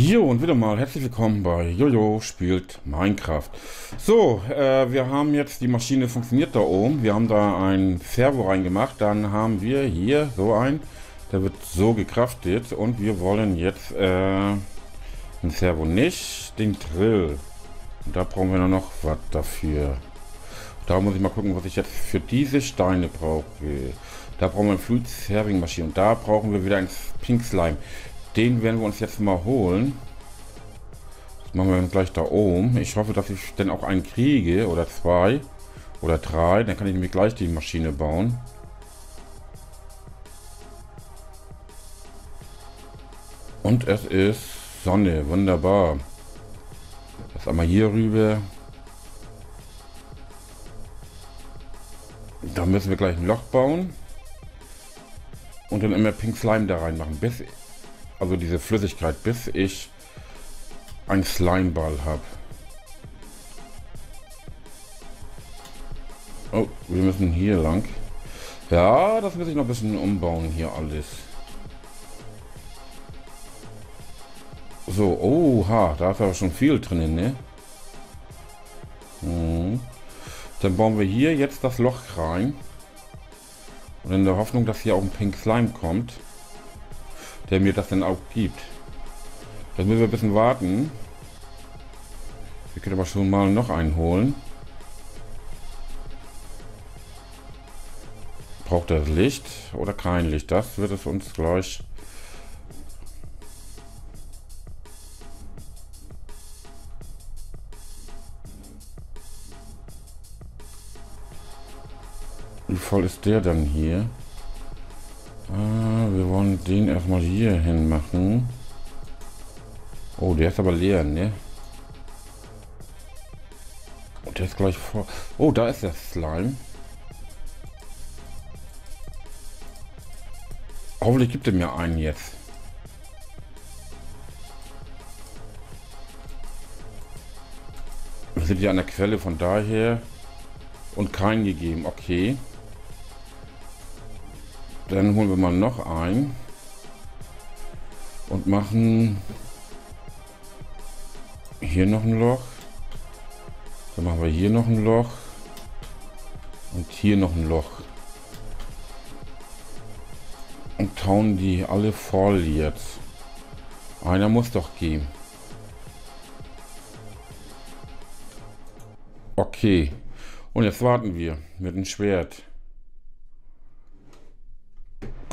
Jo, und wieder mal herzlich willkommen bei Jojo spielt Minecraft. So, äh, wir haben jetzt, die Maschine funktioniert da oben. Wir haben da ein Servo reingemacht. Dann haben wir hier so ein, der wird so gekraftet. Und wir wollen jetzt äh, ein Servo nicht, den Drill. Und da brauchen wir noch was dafür. Da muss ich mal gucken, was ich jetzt für diese Steine brauche. Da brauchen wir eine Fluid Serving Maschine. Und da brauchen wir wieder ein Pink Slime. Den werden wir uns jetzt mal holen. Das machen wir dann gleich da oben. Ich hoffe, dass ich dann auch einen kriege. Oder zwei. Oder drei. Dann kann ich nämlich gleich die Maschine bauen. Und es ist Sonne. Wunderbar. Das einmal hier rüber. Da müssen wir gleich ein Loch bauen. Und dann immer Pink Slime da reinmachen. Bis also diese Flüssigkeit, bis ich einen Slimeball habe. Oh, wir müssen hier lang. Ja, das muss ich noch ein bisschen umbauen hier alles. So, oha, da ist aber schon viel drin, ne? Hm. Dann bauen wir hier jetzt das Loch rein. Und in der Hoffnung, dass hier auch ein Pink Slime kommt der mir das dann auch gibt. Jetzt müssen wir ein bisschen warten. Wir können aber schon mal noch einen holen. Braucht er Licht oder kein Licht? Das wird es uns gleich... Wie voll ist der dann hier? Wollen den erstmal hier hin machen. Oh, der ist aber leer, ne? Und der ist gleich vor. Oh, da ist der Slime. Hoffentlich gibt er mir einen jetzt. Wir sind ja an der Quelle von daher und keinen gegeben. Okay. Dann holen wir mal noch ein und machen hier noch ein Loch. Dann machen wir hier noch ein Loch und hier noch ein Loch. Und tauen die alle voll jetzt. Einer muss doch gehen. Okay. Und jetzt warten wir mit dem Schwert.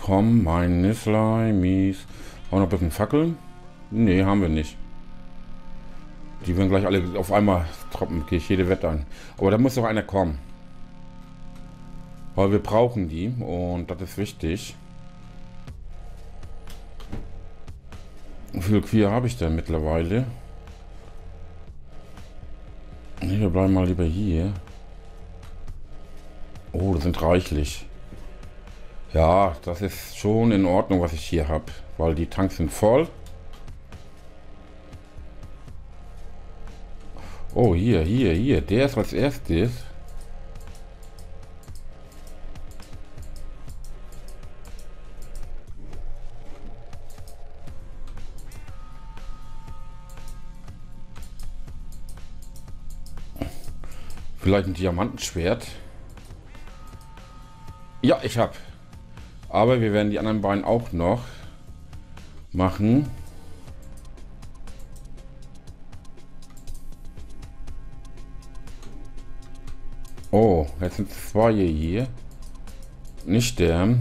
Komm, meine Slimies. Haben wir noch ein bisschen Fackeln? Nee, haben wir nicht. Die werden gleich alle auf einmal troppen. Gehe ich jede Wette an. Aber da muss doch einer kommen. Weil wir brauchen die. Und das ist wichtig. Wie viel Queer habe ich denn mittlerweile? Nee, wir bleiben mal lieber hier. Oh, das sind reichlich. Ja, das ist schon in Ordnung, was ich hier habe, weil die Tanks sind voll. Oh, hier, hier, hier. Der ist als erstes. Vielleicht ein Diamantenschwert. Ja, ich habe. Aber wir werden die anderen beiden auch noch machen. Oh, jetzt sind zwei hier. Nicht der.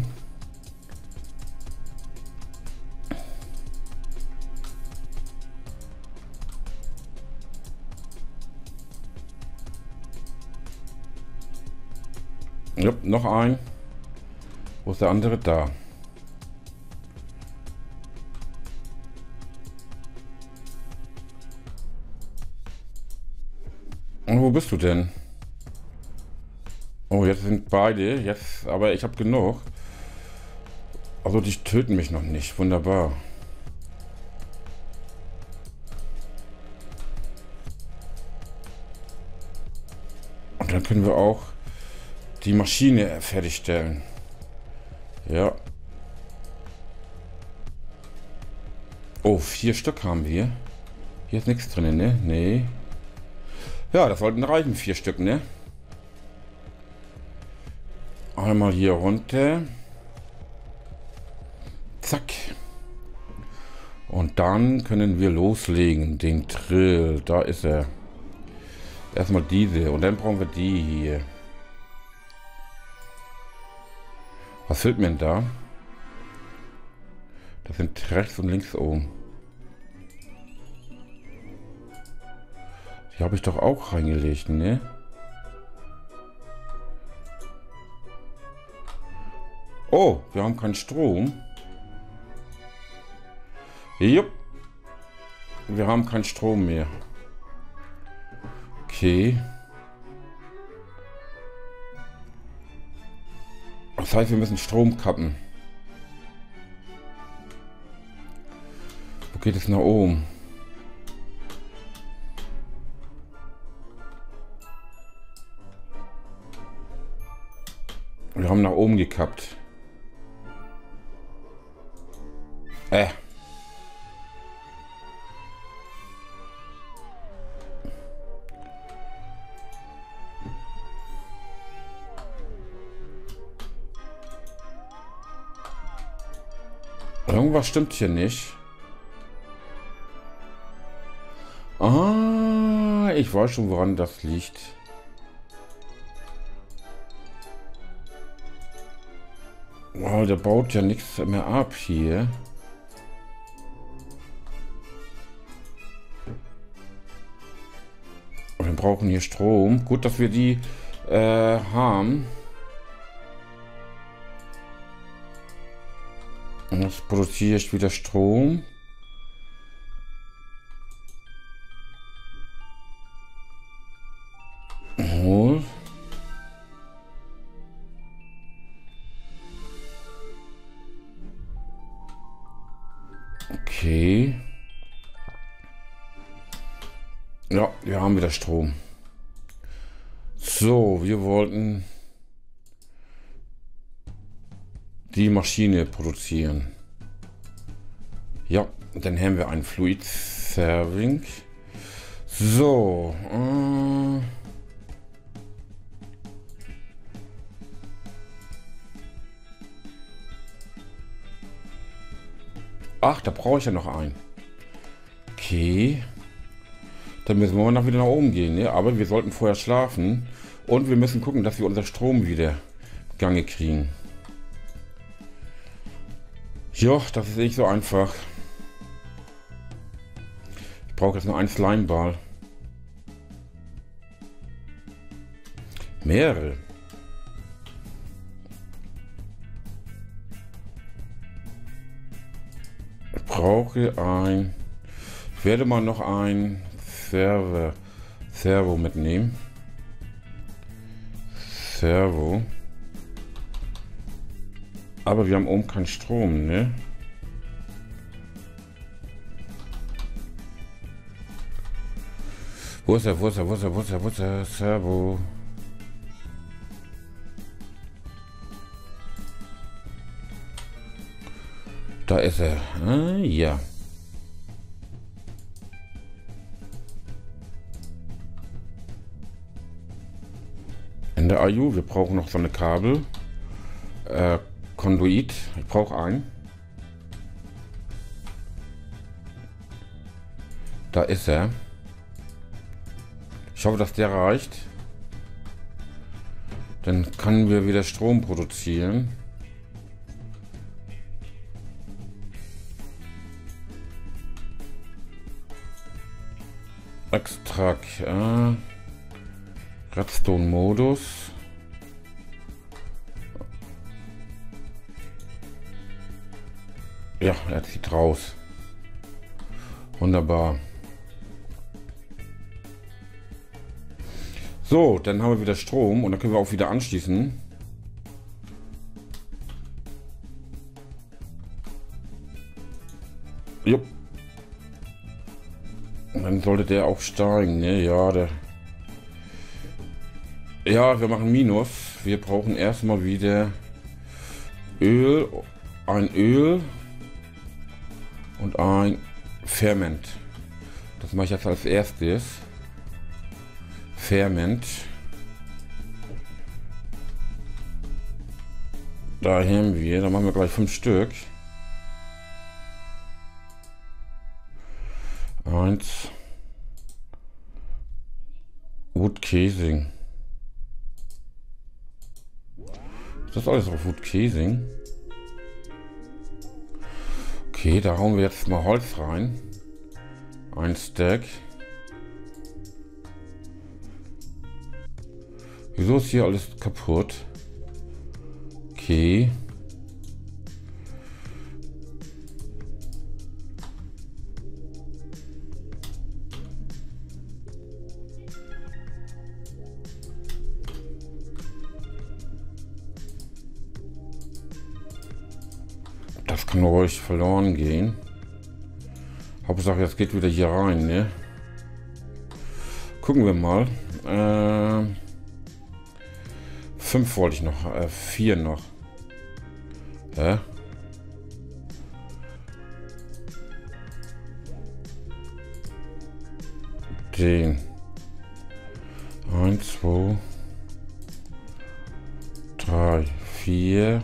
Ja, noch ein. Wo ist der andere? Da. Und wo bist du denn? Oh, jetzt sind beide. Jetzt, aber ich habe genug. Also die töten mich noch nicht. Wunderbar. Und dann können wir auch die Maschine fertigstellen. Ja. Oh, vier Stück haben wir. Hier ist nichts drin, ne? Nee. Ja, das sollten reichen, vier Stück, ne? Einmal hier runter. Zack. Und dann können wir loslegen. Den Drill. Da ist er. Erstmal diese. Und dann brauchen wir die hier. Was fehlt mir denn da? Das sind rechts und links oben. Die habe ich doch auch reingelegt, ne? Oh, wir haben keinen Strom. Jupp. Wir haben keinen Strom mehr. Okay. Das heißt, wir müssen Strom kappen. Wo geht es nach oben? Wir haben nach oben gekappt. Äh. Irgendwas stimmt hier nicht. Ah, ich weiß schon, woran das liegt. Wow, der baut ja nichts mehr ab hier. Wir brauchen hier Strom. Gut, dass wir die äh, haben. Jetzt produziere ich wieder Strom. Okay. Ja, wir haben wieder Strom. So, wir wollten die Maschine produzieren. Ja, dann haben wir ein Fluid Serving. So. Äh Ach, da brauche ich ja noch einen. Okay. Dann müssen wir noch wieder nach oben gehen. Ne? Aber wir sollten vorher schlafen. Und wir müssen gucken, dass wir unser Strom wieder Gange kriegen. Ja, das ist nicht so einfach. Ich brauche jetzt nur einen Slimeball. Mehrere. Ich brauche ein... Ich werde mal noch ein Server, Servo mitnehmen. Servo. Aber wir haben oben keinen Strom, ne? Wo ist er, wo ist er, wo ist er, wo ist er, wo ist er? Servo. Da ist er. Ah, ja. In der IU, wir brauchen noch so eine Kabel. Äh, Konduit. Ich brauche einen. Da ist er. Ich hoffe, dass der reicht. Dann können wir wieder Strom produzieren. Extrakt. Äh, Redstone-Modus. Ja, er zieht raus. Wunderbar. So, dann haben wir wieder Strom und dann können wir auch wieder anschließen. Jupp. Und dann sollte der auch steigen, ne? Ja, der... Ja, wir machen Minus. Wir brauchen erstmal wieder Öl. Ein Öl und ein Ferment. Das mache ich jetzt als erstes. Ferment. Da haben wir, da machen wir gleich fünf Stück. Eins. Wood Casing. Ist das alles auf Wood Casing? Okay, da hauen wir jetzt mal Holz rein. Ein Stack. Wieso ist hier alles kaputt? Okay. Kann ruhig verloren gehen. Hauptsache, jetzt geht wieder hier rein, ne? Gucken wir mal. Äh, fünf wollte ich noch, äh, vier noch. Hä? Den. Eins, zwei, drei, vier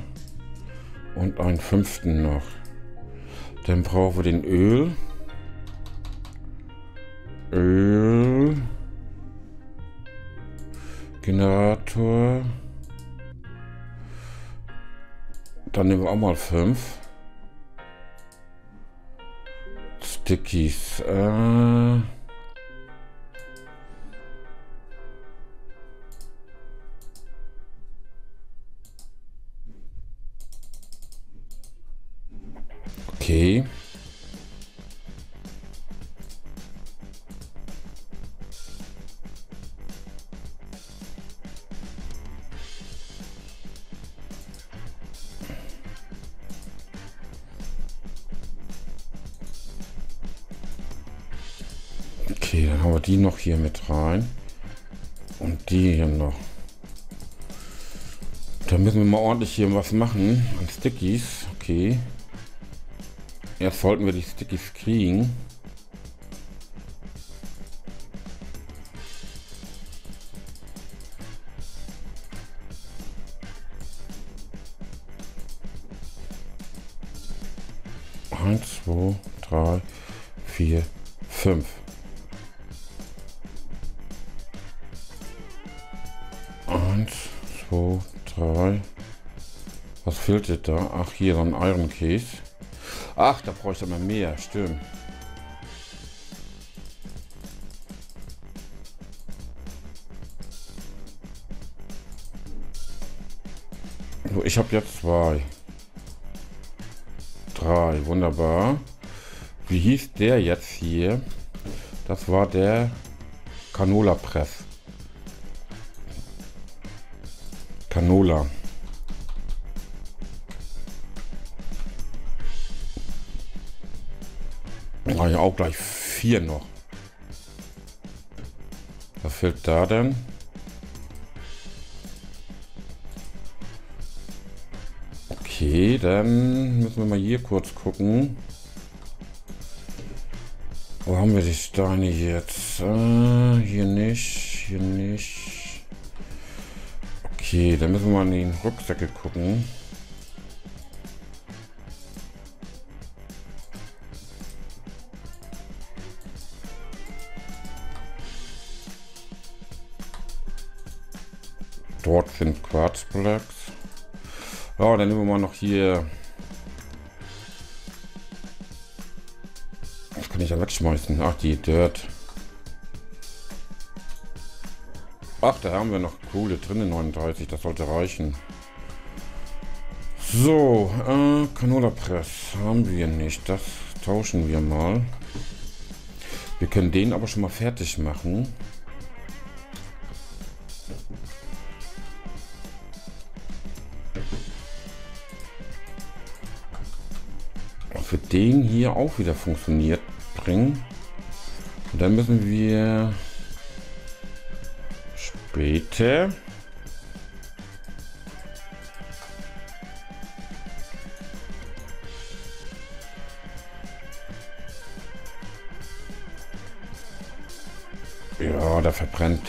und einen fünften noch. Dann brauchen wir den Öl. Öl. Generator. Dann nehmen wir auch mal fünf. Stickies. Äh hier mit rein. Und die hier noch. Da müssen wir mal ordentlich hier was machen an Stickies. Okay. Erst sollten wir die Stickies kriegen. Eins, zwei, drei, vier, fünf. Fehlt dir da? Ach, hier so ein Iron Case. Ach, da brauche ich mal mehr, stimmt. Ich habe jetzt zwei. Drei, wunderbar. Wie hieß der jetzt hier? Das war der Canola Press. Canola. Ah ja, auch gleich vier noch. Was fehlt da denn? Okay, dann müssen wir mal hier kurz gucken. Wo haben wir die Steine jetzt? Äh, hier nicht, hier nicht. Okay, dann müssen wir mal in den Rucksäcke gucken. Dort sind Quarzblocks. Ja, dann nehmen wir mal noch hier. Das kann ich ja wegschmeißen. Ach, die Dirt. Ach, da haben wir noch coole drin, 39. Das sollte reichen. So, äh, Canola Press haben wir nicht. Das tauschen wir mal. Wir können den aber schon mal fertig machen. den hier auch wieder funktioniert bringen. Und dann müssen wir später Ja, da verbrennt.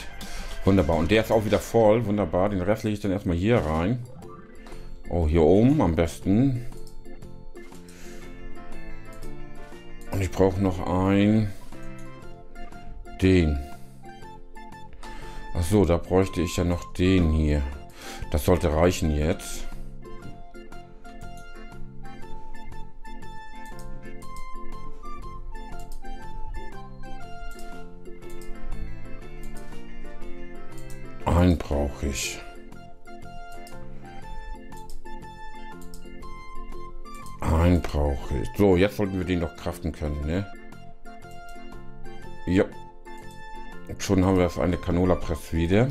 Wunderbar. Und der ist auch wieder voll. Wunderbar. Den Rest lege ich dann erstmal hier rein. Oh, hier oben am besten. Und ich brauche noch ein... Den. Ach so, da bräuchte ich ja noch den hier. Das sollte reichen jetzt. Einen brauche ich. Einen brauche ich. So, jetzt sollten wir den noch kraften können, ne? Ja. Schon haben wir das eine Canola Press wieder.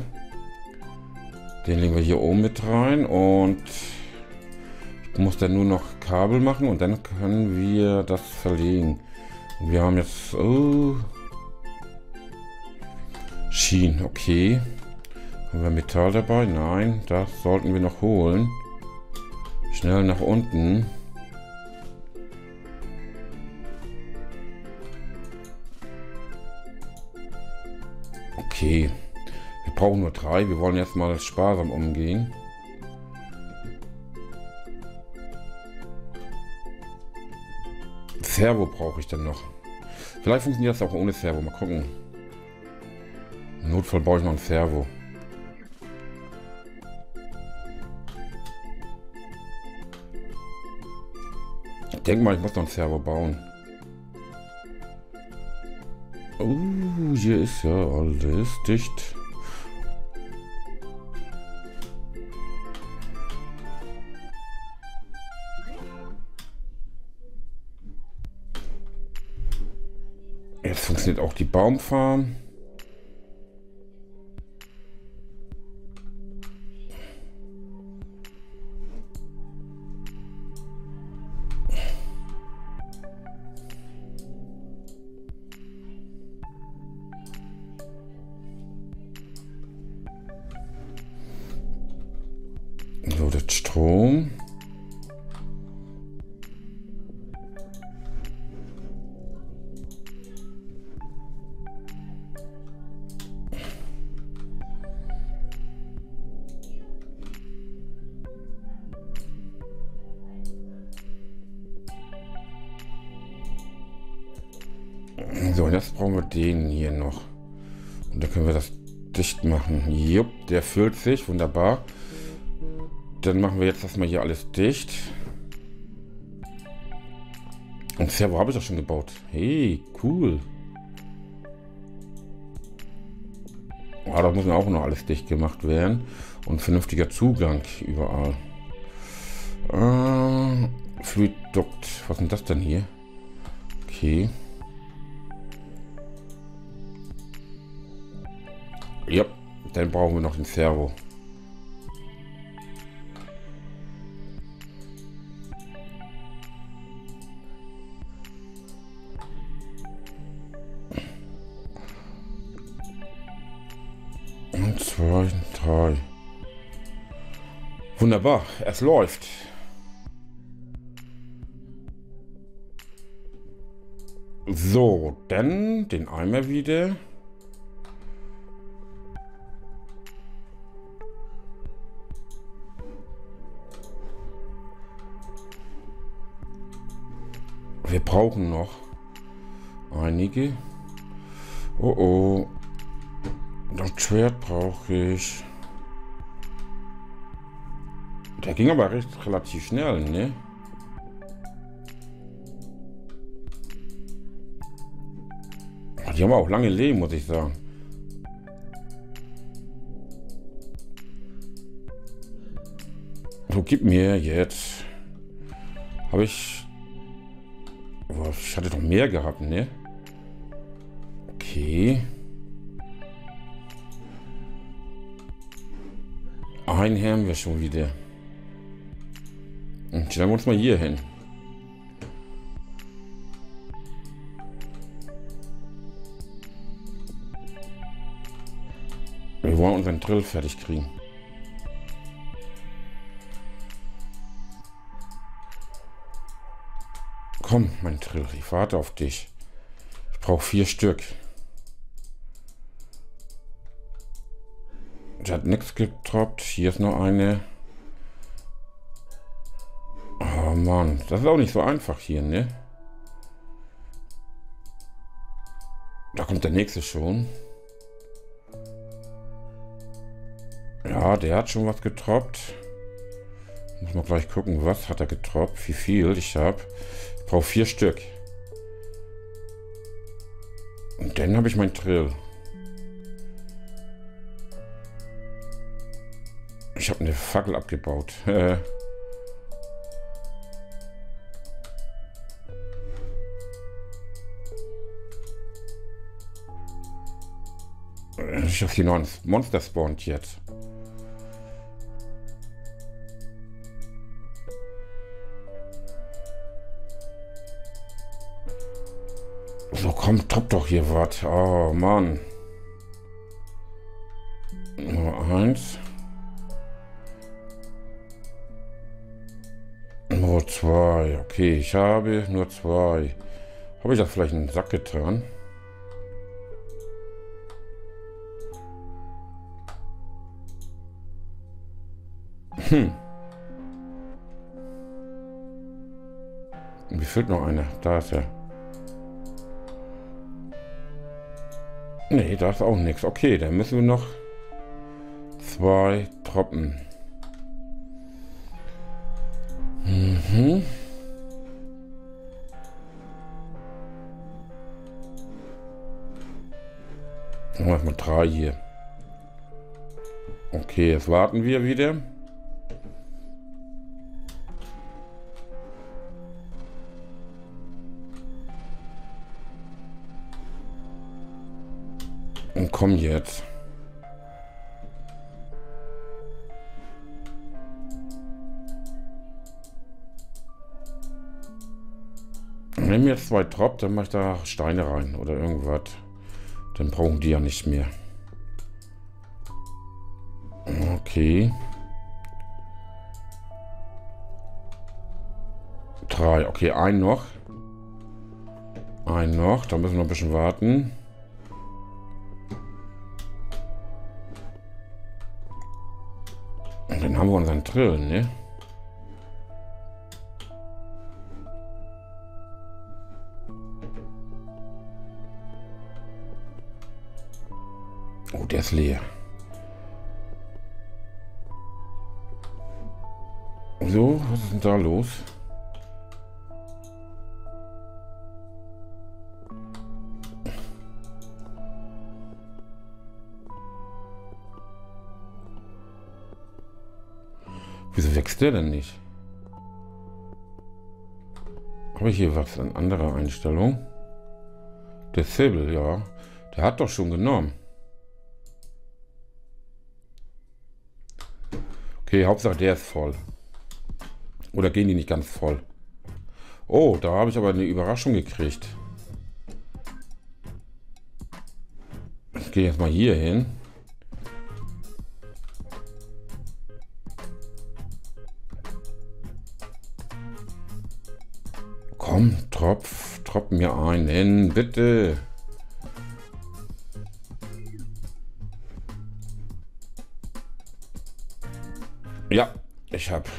Den legen wir hier oben mit rein und ich muss dann nur noch Kabel machen und dann können wir das verlegen. wir haben jetzt oh, Schienen, okay. Haben wir Metall dabei? Nein, das sollten wir noch holen. Schnell nach unten. Okay. Wir brauchen nur drei. Wir wollen jetzt mal sparsam umgehen. Servo brauche ich dann noch. Vielleicht funktioniert das auch ohne Servo. Mal gucken. Im Notfall baue ich noch ein Servo. Ich denke mal, ich muss noch ein Servo bauen. Hier ist ja alles dicht. Jetzt funktioniert auch die Baumfarm. So, jetzt brauchen wir den hier noch. Und dann können wir das dicht machen. Jupp, der füllt sich. Wunderbar. Dann machen wir jetzt erstmal hier alles dicht. Und Servo habe ich auch schon gebaut. Hey, cool. Ah, da muss auch noch alles dicht gemacht werden. Und vernünftiger Zugang überall. Äh, Fluiddukt. Was ist denn das denn hier? Okay. Ja, dann brauchen wir noch den Servo. Wunderbar, es läuft. So, dann den Eimer wieder. Wir brauchen noch einige. Oh oh. Das Schwert brauche ich. Der ging aber recht relativ schnell, ne? Die haben auch lange Leben, muss ich sagen. So, gib mir jetzt. Habe ich ich hatte doch mehr gehabt, ne? Okay. Einen haben wir schon wieder. Und stellen wir uns mal hier hin. Wir wollen unseren Drill fertig kriegen. Komm, mein Trill, ich warte auf dich. Ich brauche vier Stück. Der hat nichts getroppt. Hier ist noch eine. Mann, das ist auch nicht so einfach hier, ne? Da kommt der nächste schon. Ja, der hat schon was getroppt. Muss man gleich gucken, was hat er getroppt, wie viel ich habe. Ich brauche vier Stück. Und dann habe ich mein Trill. Ich habe eine Fackel abgebaut. Hier noch ein Monster spawnt jetzt. So, komm, top doch hier was. Oh, Mann. Nur eins. Nur zwei. Okay, ich habe nur zwei. Habe ich das vielleicht in den Sack getan? Hm. Mir fehlt noch einer. Da ist er. Nee, da ist auch nichts. Okay, dann müssen wir noch zwei Tropfen. Mhm. Machen wir drei hier. Okay, jetzt warten wir wieder. Komm jetzt. Nimm jetzt zwei Trop, dann mach ich da Steine rein oder irgendwas. Dann brauchen die ja nicht mehr. Okay. Drei. Okay, ein noch. Ein noch. Da müssen wir ein bisschen warten. Drill, ne? Oh, der ist leer. So, was ist denn da los? Der denn nicht? Habe ich hier was an anderer Einstellung? Der Sable, ja. Der hat doch schon genommen. Okay, Hauptsache der ist voll. Oder gehen die nicht ganz voll? Oh, da habe ich aber eine Überraschung gekriegt. Ich gehe jetzt mal hier hin. Komm, tropf, tropf mir einen, bitte. Ja, ich habe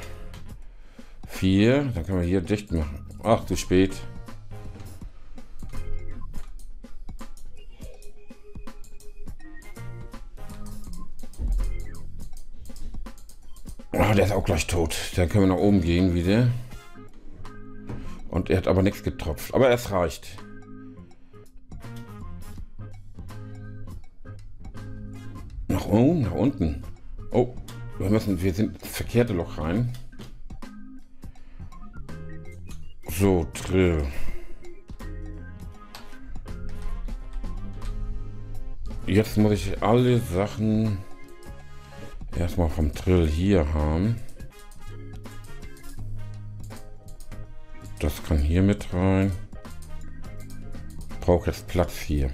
vier. Dann können wir hier dicht machen. Ach, zu spät. Ah, der ist auch gleich tot. Dann können wir nach oben gehen wieder. Und er hat aber nichts getropft. Aber es reicht. Nach oben, nach unten. Oh, wir müssen, wir sind ins verkehrte Loch rein. So, Drill. Jetzt muss ich alle Sachen erstmal vom Drill hier haben. Das kann hier mit rein. Brauche jetzt Platz hier.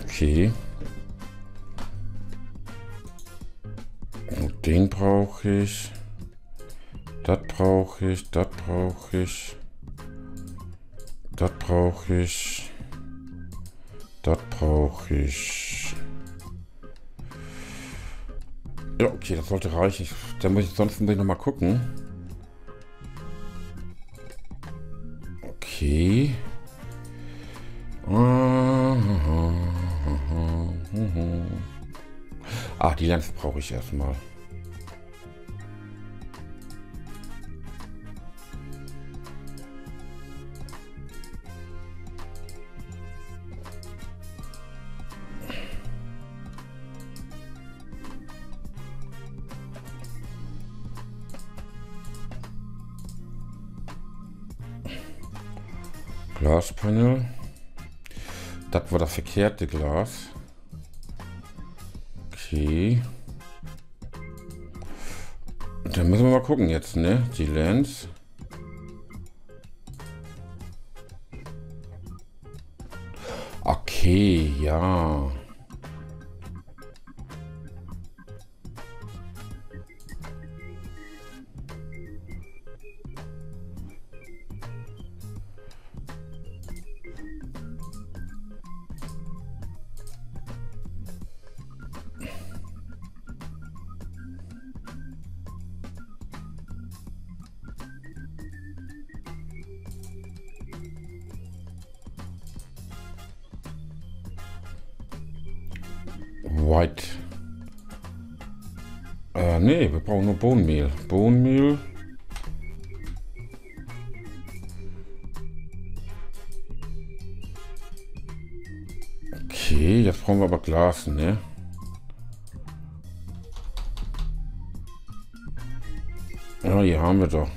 Okay. Und den brauche ich. Das brauche ich, das brauche ich. Das brauche ich. Das brauche ich. Okay, das sollte reichen. Da muss ich sonst noch mal gucken. Okay. Ach, die Lens brauche ich erstmal. Glaspanel. Das war das verkehrte Glas. Okay. Dann müssen wir mal gucken jetzt, ne? Die Lens. Okay, ja. White. Äh, nee, wir brauchen nur Bohnenmehl. Bohnenmehl. Okay, jetzt brauchen wir aber Glas, ne? Ja, hier haben wir doch.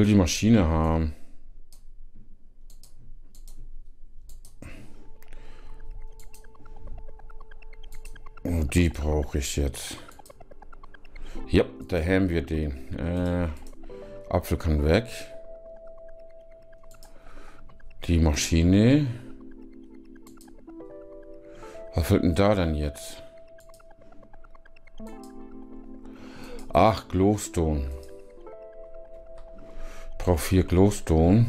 Will die Maschine haben. Und oh, die brauche ich jetzt. Ja, da haben wir den. Äh, Apfel kann weg. Die Maschine. Was wird denn da denn jetzt? Ach, Glowstone brauche vier Glowstone.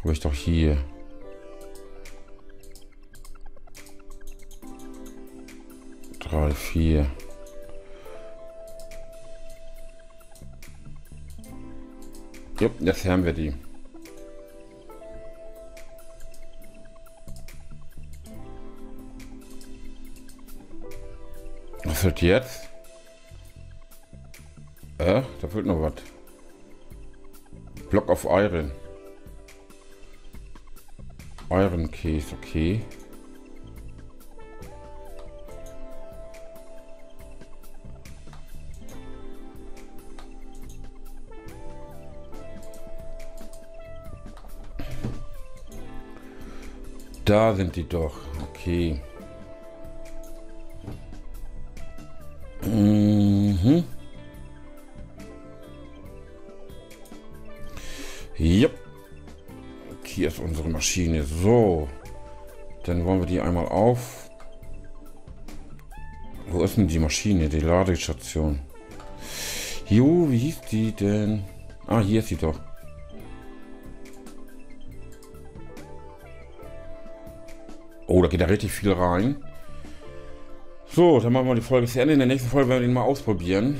Habe ich doch hier. Drei, vier. Ja, jetzt haben wir die. Was wird jetzt? Äh, da fehlt noch was. Block of Iron. Iron Case, okay. Da sind die doch. Okay. Mhm. Ist unsere Maschine. So. Dann wollen wir die einmal auf. Wo ist denn die Maschine? Die Ladestation. Jo, wie hieß die denn? Ah, hier ist sie doch. Oh, da geht da richtig viel rein. So, dann machen wir die Folge zu Ende. In der nächsten Folge werden wir den mal ausprobieren.